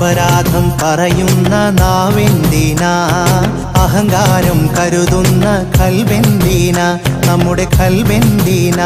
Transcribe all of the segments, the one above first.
അപരാധം പറയുന്ന നാവെന്തിന? അഹങ്കാരം കരുതുന്ന കൽവെന്തിന നമ്മുടെ കൽവെന്തിന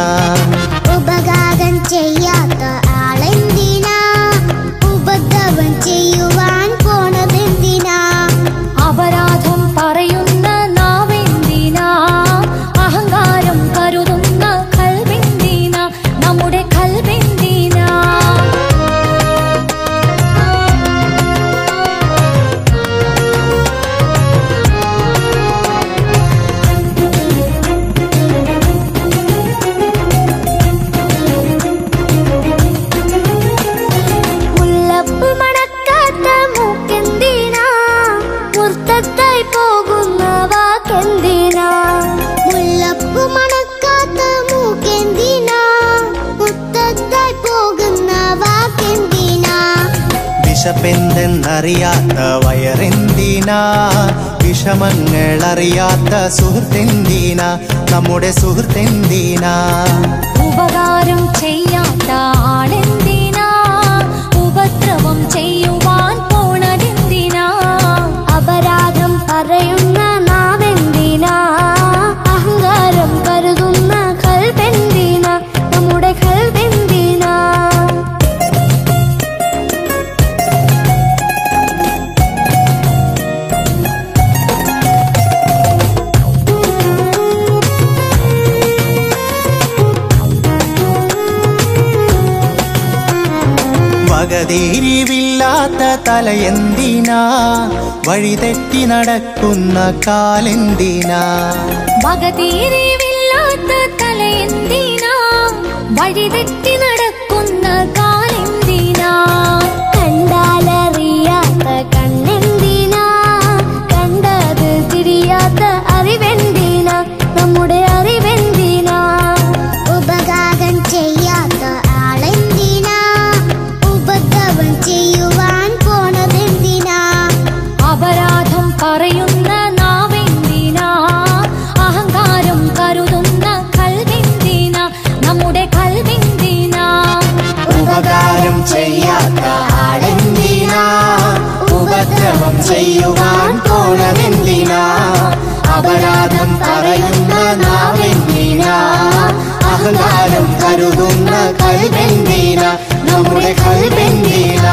മുല്ലപ്പ് മണക്കാത്ത മൂക്കെന്തിനാ? മുത്തത്തായി പോകുന്ന വാക്കെന്തിനാ? വിശപ്പെന്തെന്നറിയാത്ത വയറെന്തിനാ? വിഷമങ്ങൾ അറിയാത്ത സുഹൃത്തെന്തിന? നമ്മുടെ സുഹൃത്തെന്തിനാ? ഉപകാരം ചെയ്യാത്ത ആളെന്തിനാ വകതിരിവില്ലാത്ത തലയെന്തിനാ? വഴിതെറ്റി നടക്കുന്ന കാലെന്തിനാ? വകതീരിവില്ലാത്ത തലയെന്തിനാ? വഴിതെറ്റി ചെയ്യുവാൻ കോണമെന്തിന അപരാധം പറയുന്ന നാവെന്തിനാ അഹങ്കാരം കരുതുന്ന കൽവെന്തിന നമ്മുടെ കൽവെന്തിന